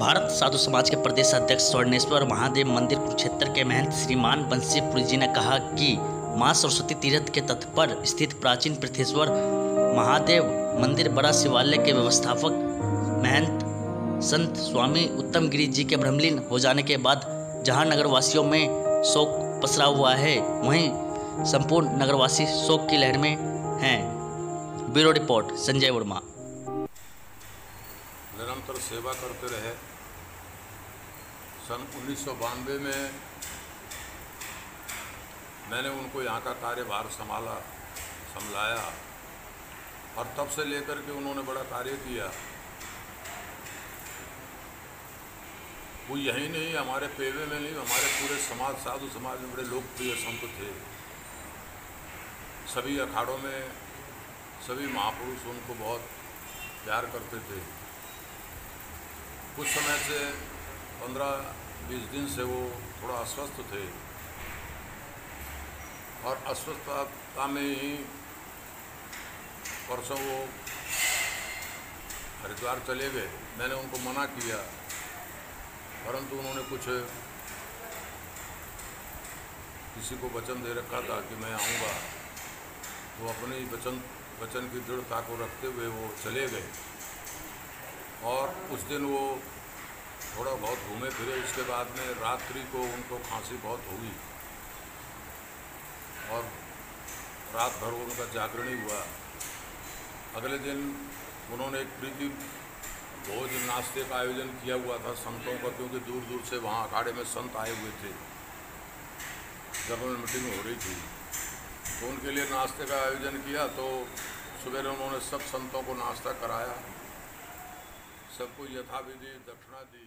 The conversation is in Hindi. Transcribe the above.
साधु समाज के प्रदेश अध्यक्ष स्वर्णेश्वर महादेव मंदिर कुरुक्षेत्र के महंत श्रीमान बंसीपुरी जी ने कहा कि माँ सरस्वती तीर्थ के तट पर स्थित प्राचीन पृथ्वेश्वर महादेव मंदिर बड़ा शिवालय के व्यवस्थापक महंत संत स्वामी उत्तम गिरी जी के भ्रमलीन हो जाने के बाद जहाँ नगरवासियों में शोक पसरा हुआ है, वहीं संपूर्ण नगरवासी शोक की लहर में हैं। Bureau report, Sanjay Verma. निरंतर सेवा करते रहे। सन उन्नीस सौ बानवे में मैंने उनको यहाँ का कार्यभार संभाला, संभलाया और तब से लेकर के उन्होंने बड़ा कार्य किया। वो यही नहीं, हमारे पेवे में नहीं, हमारे पूरे समाज, साधु समाज में बड़े लोकप्रिय संत थे। सभी अखाड़ों में सभी महापुरुष उनको बहुत प्यार करते थे। कुछ समय से पंद्रह बीस दिन से वो थोड़ा अस्वस्थ थे। और अस्वस्थता में ही परसों वो हरिद्वार चले गए। मैंने उनको मना किया, परंतु उन्होंने कुछ किसी को वचन दे रखा था कि मैं आऊँगा। तो अपने वचन वचन की दृढ़ता को रखते हुए वो चले गए। और उस दिन वो थोड़ा बहुत घूमे फिरे उसके बाद में रात्रि को उनको खांसी बहुत हुई और रात भर उनका जागरण ही हुआ। अगले दिन उन्होंने एक प्रीति भोज नाश्ते का आयोजन किया हुआ था संतों का, क्योंकि दूर दूर से वहाँ अखाड़े में संत आए हुए थे। जर्नल मीटिंग हो रही थी तो उनके लिए नाश्ते का आयोजन किया तो सुबह उन्होंने सब संतों को नाश्ता कराया। सबको यथाविधि दक्षिणा दी